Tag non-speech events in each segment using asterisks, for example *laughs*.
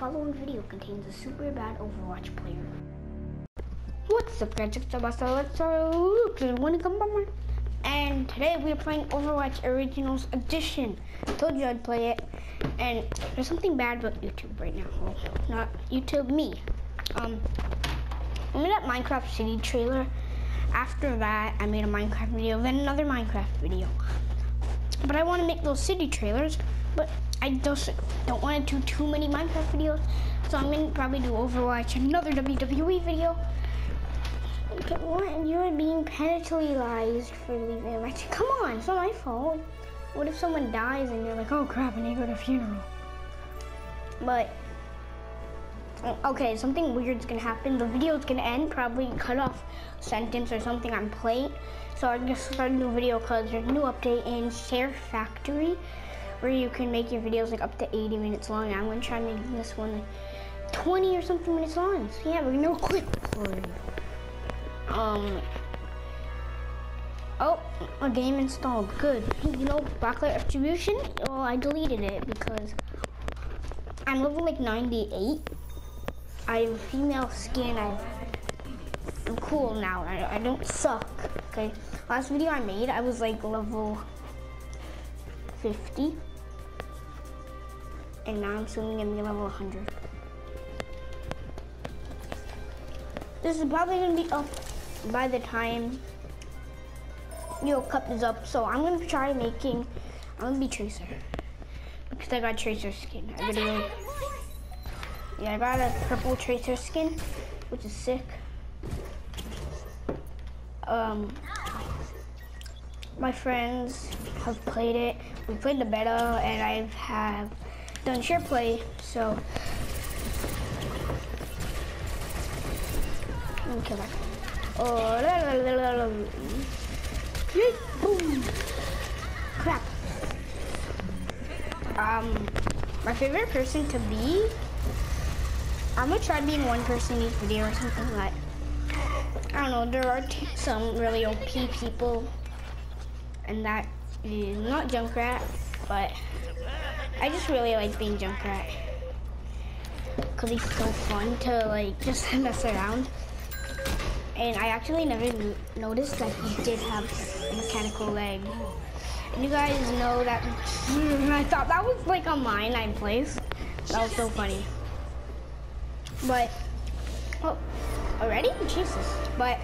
following video contains a super bad Overwatch player. What's up guys, it's Abasa, let's start wanna come on. And today we're playing Overwatch Origins Edition. Told you I'd play it. And there's something bad about YouTube right now. Well, not YouTube, me. Um, I made that Minecraft City trailer. After that, I made a Minecraft video, then another Minecraft video. But I want to make those city trailers, but I just don't want to do too many Minecraft videos. So I'm to probably do Overwatch, another WWE video. Okay, what? You're being penalized for leaving a match. Come on, it's not my fault. What if someone dies and you're like, oh crap, I need to go to a funeral? But, okay, something weird's gonna happen. The video's gonna end, probably cut off sentence or something I'm playing. So I just started a new video because there's a new update in Share Factory where you can make your videos like up to 80 minutes long. I'm gonna try making this one like 20 or something minutes long. So yeah, we're gonna quick. Um. Oh, a game installed. Good. You know, backlight attribution. Oh, I deleted it because I'm level like 98. I have female skin. I I'm cool now. I, I don't suck. Okay. Last video I made, I was like level 50. And now I'm soon gonna be level 100. This is probably gonna be up by the time your cup is up. So I'm gonna try making, I'm gonna be Tracer. Because I got Tracer skin. I really, yeah, I got a purple Tracer skin, which is sick. Um, my friends have played it. We played the beta, and I have done share play. So, me. Oh, la, la, la, la, la. Boom! Crap. Um, my favorite person to be. I'm gonna try being one person each video or something like. I don't know. There are some really OP people and that is not Junkrat, but I just really like being Junkrat. Cause he's so fun to like just *laughs* mess around. And I actually never noticed that he did have a mechanical leg. And you guys know that *laughs* I thought that was like a mine I placed. That was so funny. But oh already? Jesus. But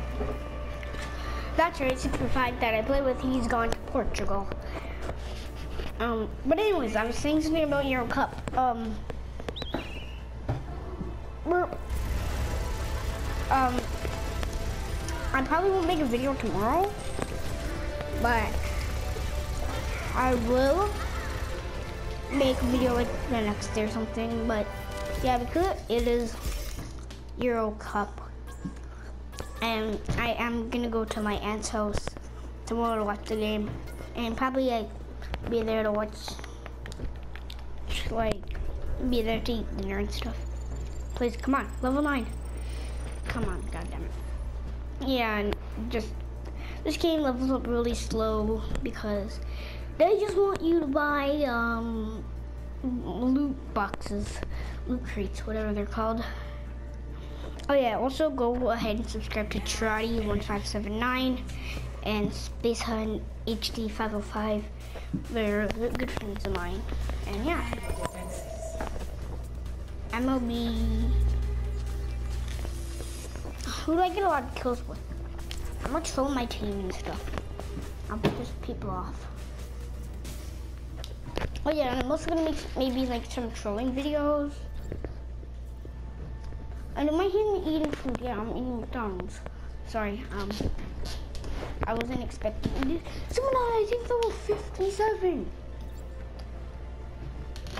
that's right, Simplified that I play with, he's gone Portugal. Um, but anyways, I was saying something about Euro Cup. Um, um, I probably won't make a video tomorrow, but I will make a video like the next day or something. But yeah, because it is Euro Cup and I am gonna go to my aunt's house tomorrow to watch the game and probably like be there to watch like be there to eat dinner and stuff. Please come on, level nine. Come on, goddamn it. Yeah, and just this game levels up really slow because they just want you to buy um loot boxes, loot crates, whatever they're called. Oh yeah, also go ahead and subscribe to Trotty1579 and Space Hunt HD505. They're good friends of mine. And yeah. MLB. Who do I get a lot of kills with? I'm gonna troll my team and stuff. I'll piss people off. Oh yeah, I'm also gonna make maybe like some trolling videos. And am I hearing eating food? Yeah, I'm eating McDonald's. Sorry, um, I wasn't expecting this. Someone I think level 57.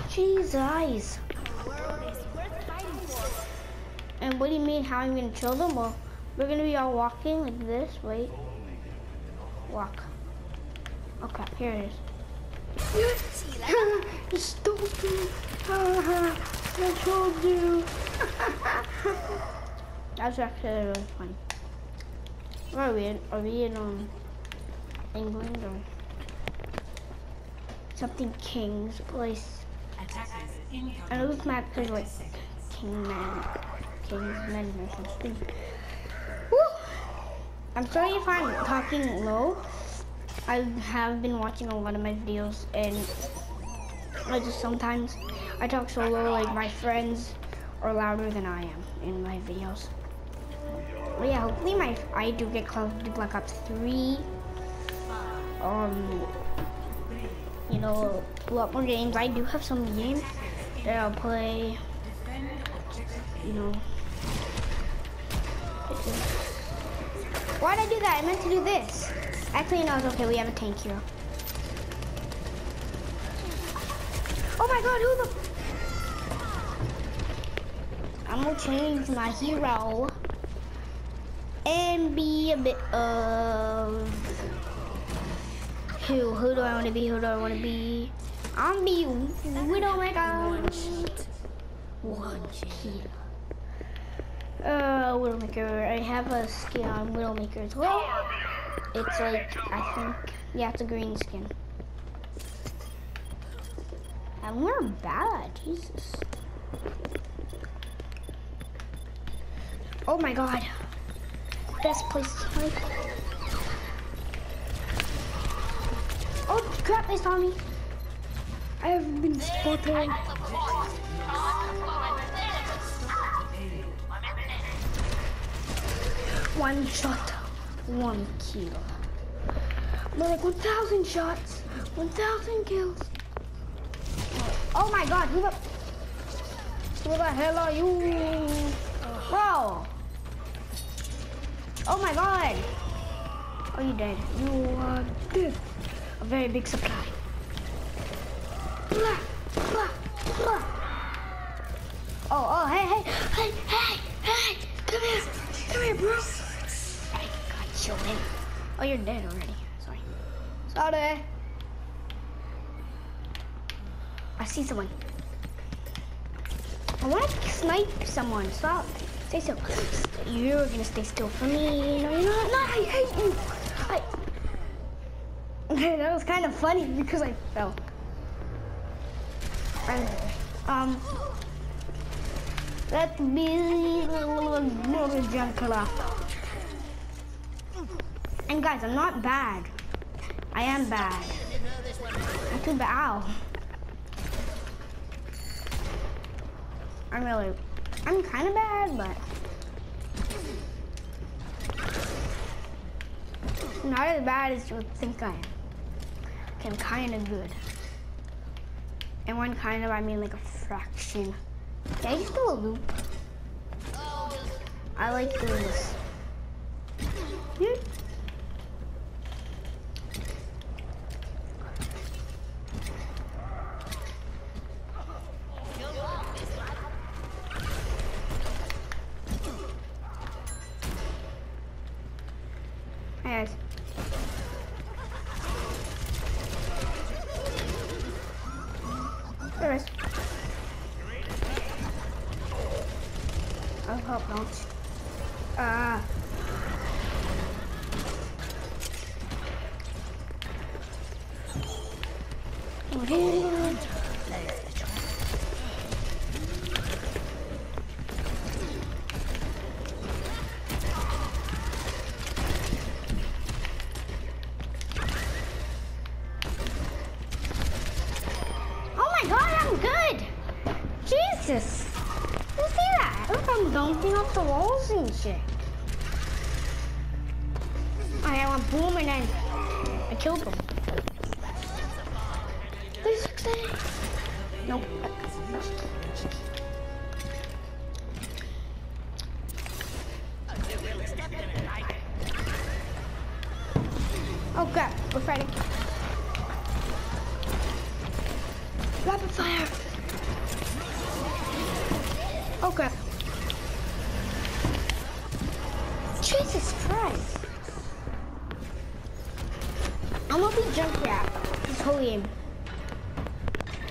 Jesus. And what do you mean how I'm gonna kill them? Well, we're gonna be all walking like this. Wait. Walk. Okay, here it is. *laughs* you stupid. I told you. That's actually really funny. Where are we in? Are we in um, England or something King's place? I know this map is like Kingman, Kingsman or something. Woo! I'm sorry if I'm talking low. I have been watching a lot of my videos and I just sometimes I talk so low like my friends are louder than I am in my videos. Yeah, hopefully my I do get Call of Duty Black Ops 3. Um, you know, a lot more games. I do have some games that I'll play. You know. Why'd I do that? I meant to do this. Actually, no, it's okay. We have a tank here. Oh my god, who the... I'm gonna change my hero and be a bit of... Who? Who do I want to be? Who do I want to be? I'm be Widowmaker. One kilo. Uh, Widowmaker. I have a skin on Widowmaker as well. It's like, I think, yeah, it's a green skin. And we're bad, Jesus. Oh my god. Best place to play. Oh crap, they saw me. I have been spotted. One shot, one kill. More like 1,000 shots, 1,000 kills. Oh my god, who the, who the hell are you? Bro. Oh my god. Oh, you dead. You are dead. A very big supply. Oh, oh, hey, hey, hey, hey, hey, come here, come here, bro. I got you in. Oh, you're dead already. Sorry. Sorry. I see someone. I want to snipe someone. Stop. Stay still. You're gonna stay still for me. No, you're not. No, I hate you. I. that was kind of funny because I fell. Um. Let me Junkala. And guys, I'm not bad. I am bad. I'm too bad. Ow. I'm really, I'm kind of bad, but not as bad as you would think I am. Okay, I'm kind of good. And when kind of, I mean like a fraction. Yeah, you still a loop. I like doing this. Yeah. Hey guys. There is. I hope not. Ah. Oh my god, I'm good! Jesus! You see that? Look, I'm bouncing off the walls and shit. I went boom and then I killed them. This is exciting. Nope.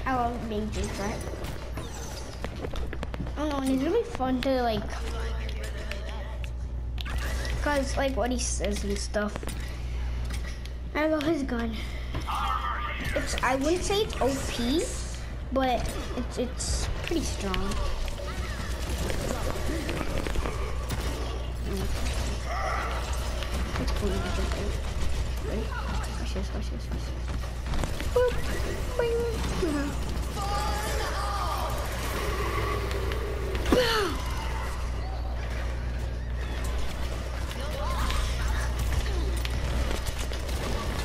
I love being Junkrat. I don't know, and it's really fun to like, cause like what he says and stuff. I love his gun. It's I wouldn't say it's OP, but it's it's pretty strong. Let's go. Ready? Watch this, watch this, watch this. Bing. Boom.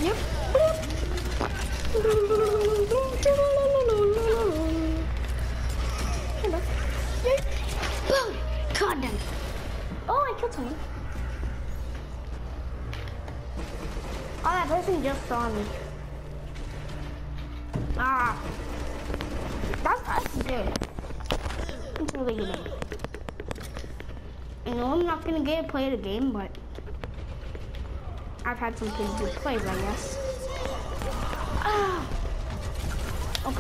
Yep. Boom! Oh, I killed someone. Oh, that person just saw me. Ah. That's, that's good. That's really good. I know I'm not gonna get to play the game, but I've had some pretty good plays, I guess. Ah. *sighs* Oh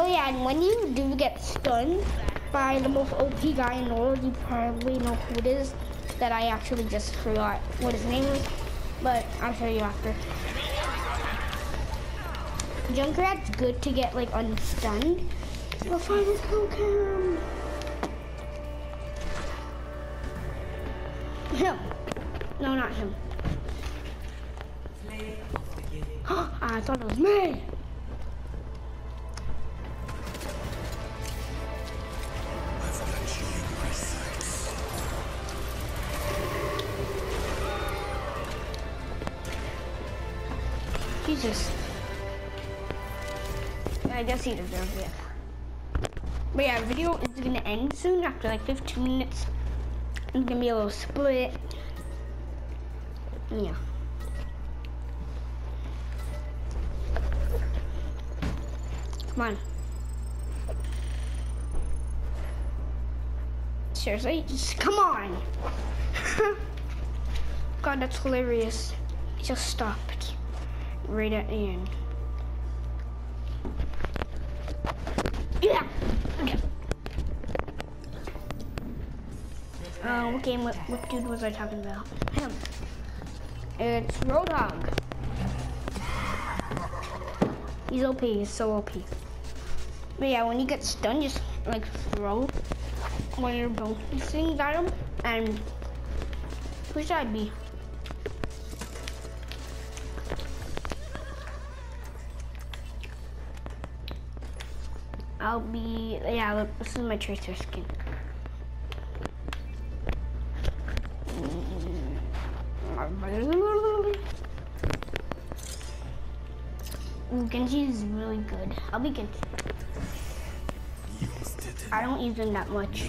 Oh yeah, and when you do get stunned by the most OP guy in the world, you probably know who it is. That I actually just forgot what his name is, but I'll show you after. Junkrat's good to get like unstunned. We'll find his cam. Him. No, not him. *gasps* I thought it was me. Jesus. I guess he deserves it. But yeah, video is gonna end soon after like 15 minutes. It's gonna be a little split. Yeah. Come on. Seriously, just come on. *laughs* God, that's hilarious. It just stopped right at the end. Yeah. Okay. Uh, what game? What, what dude was I talking about? Him. It's Roadhog. He's OP. He's so OP. But yeah, when you get stunned, just like throw one of your bonus things at him, and who should I'll be, yeah, look, this is my tracer skin. Genji is really good. I'll be Genji. I don't use him that much.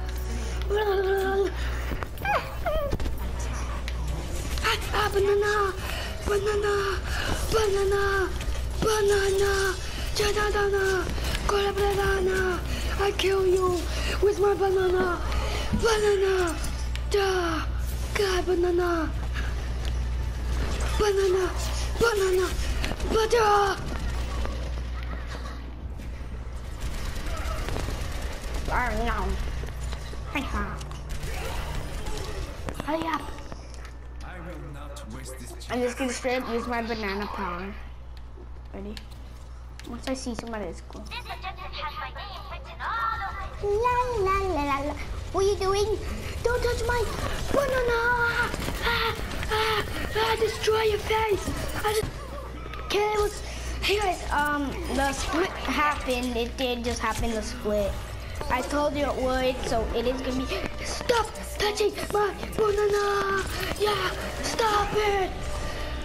Ah, banana, banana, banana, banana, banana, Cola banana. I kill you with my banana, banana, da, God, banana, banana, banana, banana. Oh Hurry up. I will not waste this chance. I'm just gonna straight up use my banana power. Ready? Once I see somebody that's cool. This objective has my name written all over it. La la la la la. What are you doing? Don't touch my banana! I destroy your face. I just. Okay, it was. Hey guys, um, the split happened. It did just happen. The split. I told you it would, so it is gonna be. Stop touching my banana. Yeah, stop it.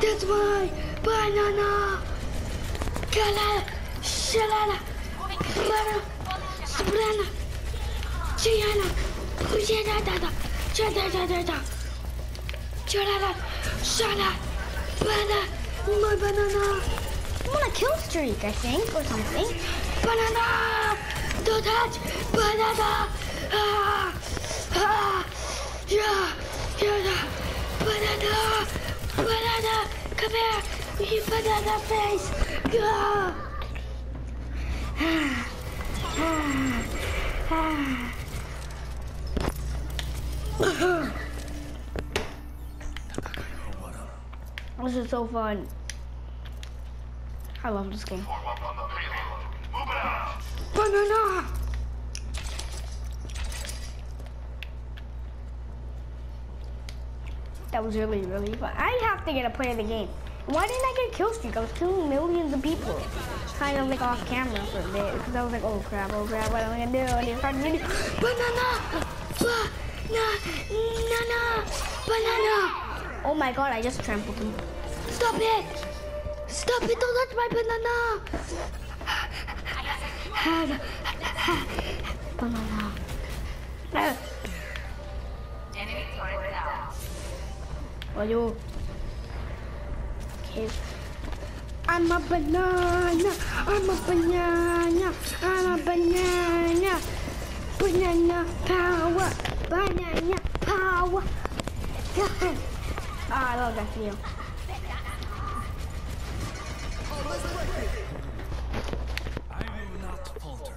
That's my banana. Kala, shalala, banana, banana, chiana, chiana, chiana, chiana, chiana, chiana, banana, my banana. I'm on a kill streak, I think, or something. Banana! Don't touch! Banana! Ah! Ah! Yeah! Yeah! Banana! Banana! Come here! You banana face! Go! Ah! Ah! Ah! This is so fun. I love this game. Banana! That was really, really fun. I have to get a play of the game. Why didn't I get kill streak? I was killing millions of people. Kind of like off camera for a bit. Because I was like, oh crap, oh crap, what am I gonna do? And he started getting banana! Banana! Banana! Oh my god, I just trampled him. Stop it! Stop it! Don't touch my banana! *sighs* banana. Oh, you. Okay. I'm a banana. I'm a banana. I'm a banana. Banana power. Banana power. *laughs* ah, I love that video. I will not falter.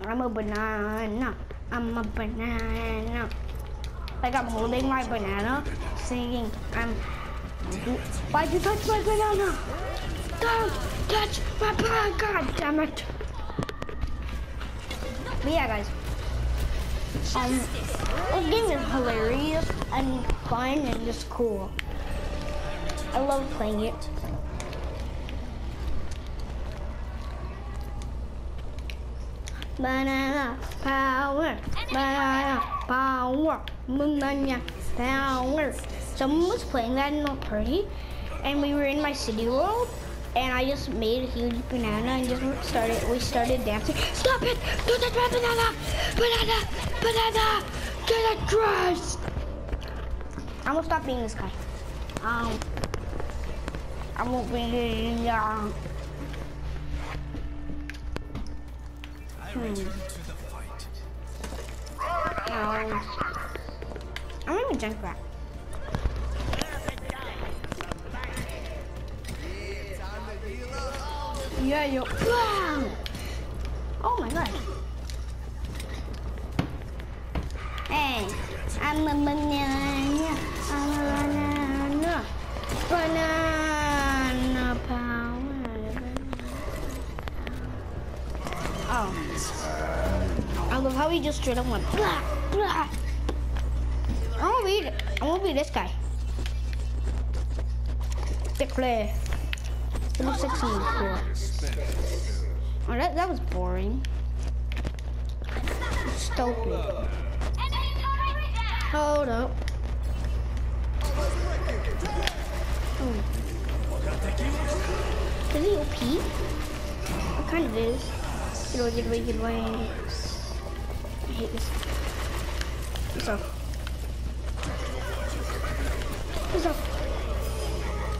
I'm a banana. I'm a banana. Like I'm holding my banana, singing. I'm. Why'd you touch my banana? Don't touch my banana! God damn it! But yeah, guys. Um, this game is hilarious and fun and just cool. I love playing it. Banana power, banana power, banana power. Someone was playing that in a party, and we were in my city world, and I just made a huge banana and just started. We started dancing. Stop it! Touch my banana! Banana! Banana! Get it crushed! I'm gonna stop being this guy. Um, I won't be. Uh, I Um, I'm in a Junkrat. Yeah, yo. Wow! Oh my god. Hey, I'm a banana. I'm a banana. Banana power. Oh. I love how he just straight up went blah, blah. I won't be, I won't be this guy. Big play. Like someone cool. Oh, that, that was boring. Stupid. Hold up. Oh. Is he OP? It kind of is. Get away, get away, get away. I hate this. What's up? What's up?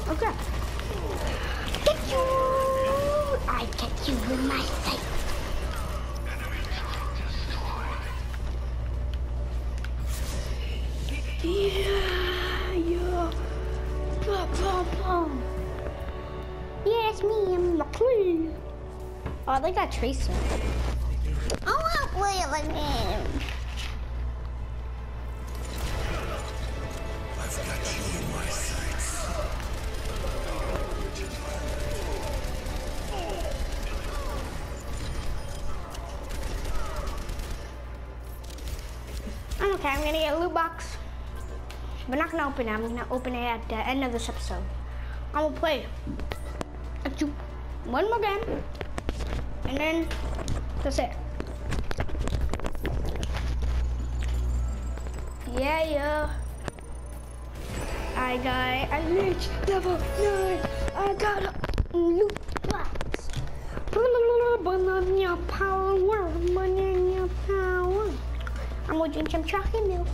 Okay. Get you! I get you in my sight. Yeah, yeah. Yeah, it's me, I'm the queen. Oh, I like that tracer. I want to play it like him. I've got you in my sights. I'm okay, I'm gonna get a loot box. We're not gonna open it. I'm gonna open it at the end of this episode. I'm gonna play one more game, and then Yeah, yeah. I got I reached level nine. I got a loot box. Banana power, banana power. I'm gonna drink some chocolate milk.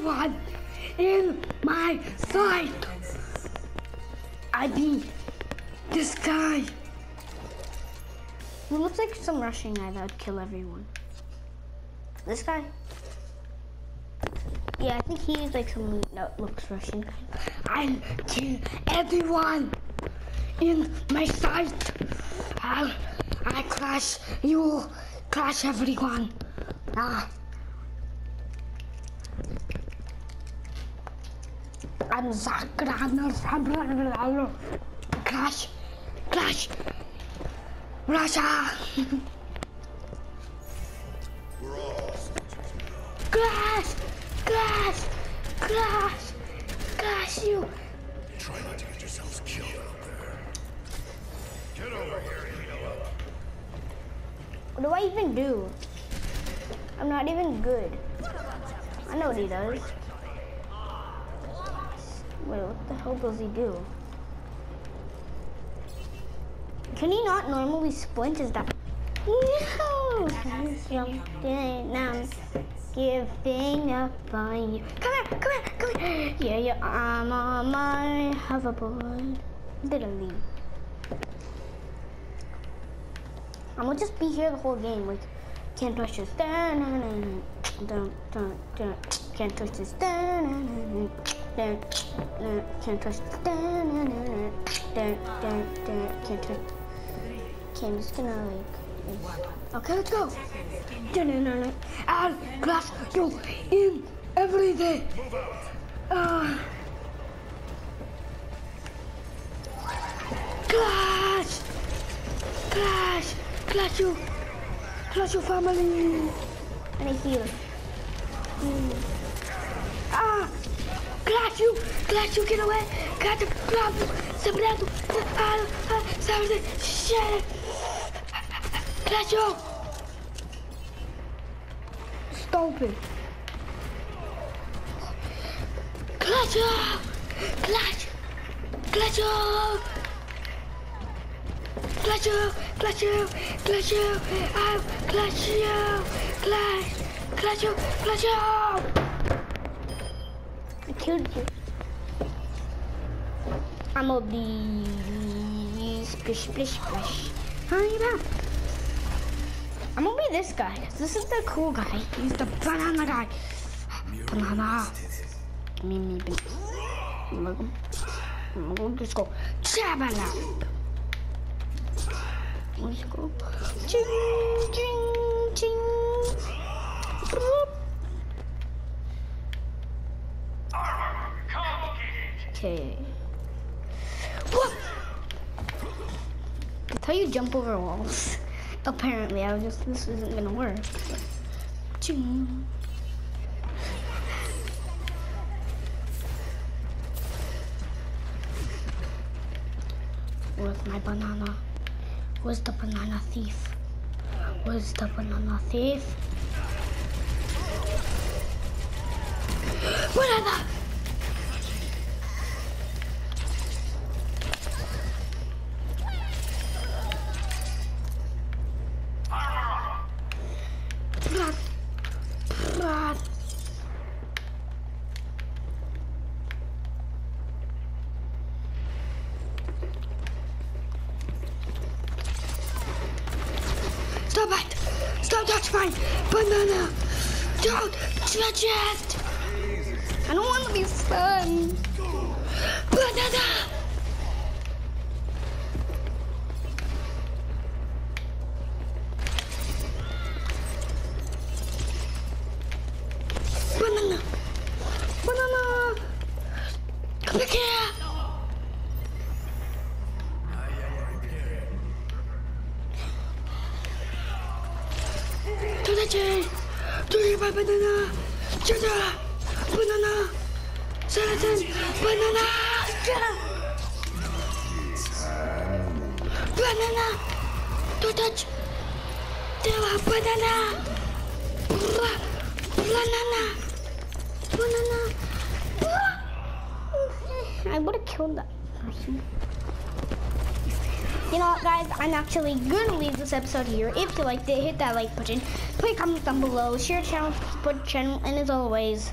Everyone in my sight. I be this guy. It looks like some Russian guy that would kill everyone. This guy? Yeah, I think he's like someone that looks Russian. I'll kill everyone in my sight. I'll, I crash you, crash everyone. Ah. I'm Zagrana Crash, crash, Russia. Crash, crash, crash, crash you. Try not to get yourselves killed out there. Get over here, Hilo. What do I even do? I'm not even good. I know what he does. Wait, what the hell does he do? Can he not normally sprint? Is that? No! Something I'm giving up on you. Come here, come here, come here. Yeah, yeah, I'm on my hoverboard. Literally. I'm gonna just be here the whole game. Like, can't touch this. Dun, dun, dun, dun, dun, dun. Can't touch this. Dun, dun, dun, dun. Can't trust. Can't trust. Okay, I'm just gonna like. Okay, let's go. I'll class you in everything. Uh, clash. Clash! Clash you! Clash your family! And I heal. Mm. Ah! Clash you! Clash you! Get away! You! Clash you! Sembrando! Ah! Ah! Sembrando! Shit! Clash you! Stupid! Clash you! Clash! Clash you! Clash you! Clash you! I'll clash you! Clash! Clash you! Clash you! Killed you. I'm gonna be splish splish splish. You doing? I'm gonna be this guy. This is the cool guy. He's the banana guy. Banana. Me, me, me. I'm gonna just go jabala. Let's go. Ching, ching, ching. Boop. Okay. What? That's how you jump over walls. Apparently, I was just, this isn't gonna work. Ching. Where's my banana? Where's the banana thief? Where's the banana thief? Banana! Run! Run! Stop it! Touching my banana! Don't touch it! I don't want to be fun. Banana! Banana! Banana! Come back here! buy banana. Jada, banana. Banana. Banana. Don't touch. There are banana. Banana. Banana. I would have killed that person. You know what, guys? I'm actually gonna leave this episode here. If you liked it, hit that like button, a comment down below, share channel, support channel, and as always,